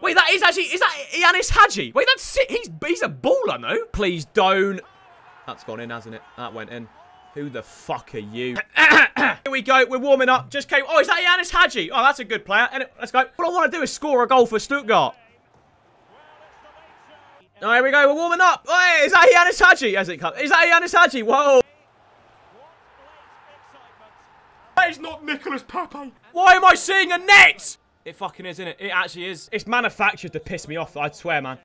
Wait, that is actually, is that Ianis Hagi? Wait, that's sick. He's, he's a baller, no? Please don't. That's gone in, hasn't it? That went in. Who the fuck are you? Here we go. We're warming up. Just came. Oh, is that Ianis Hagi? Oh, that's a good player. And let's go. What I want to do is score a goal for Stuttgart. Oh, here we go. We're warming up. Oh, is that Ianis Hagi? As it comes. Is that Ianis Hagi? Whoa. That is not Nicolas Pépé. Why am I seeing a net? It fucking is, isn't it? It actually is. It's manufactured to piss me off, I swear, man.